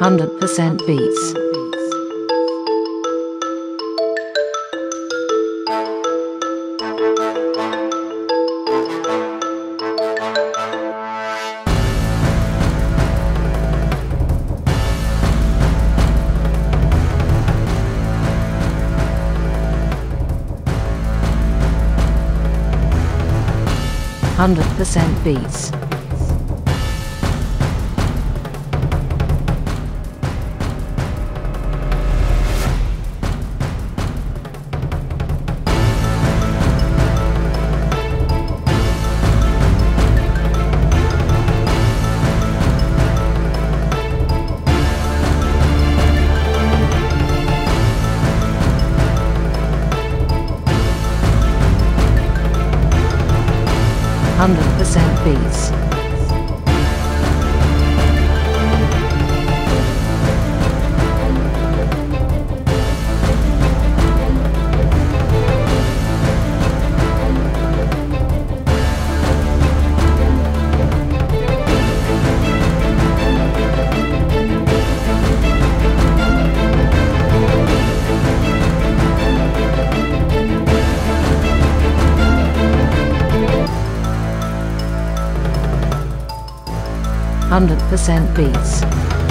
100% beats. Hundred percent beats. 100% bees. 100% beats.